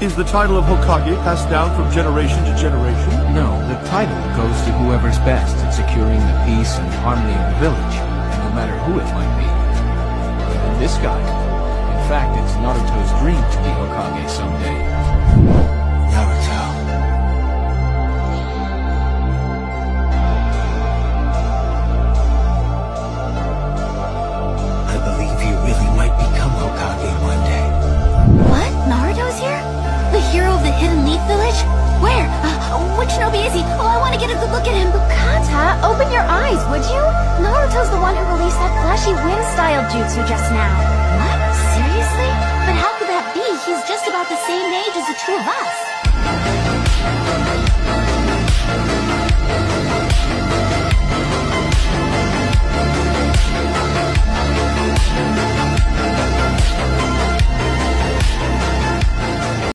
Is the title of Hokage passed down from generation to generation? No, the title goes to whoever's best at securing the peace and harmony of the village, no matter who it might be. And this guy, in fact, it's Naruto's dream to be Hokage someday. Hidden Leaf Village? Where? Uh, which Shinobi is he? Oh, I want to get a good look at him. Kata, open your eyes, would you? Naruto's the one who released that flashy wind-style jutsu just now. What? Seriously? But how could that be? He's just about the same age as the two of us.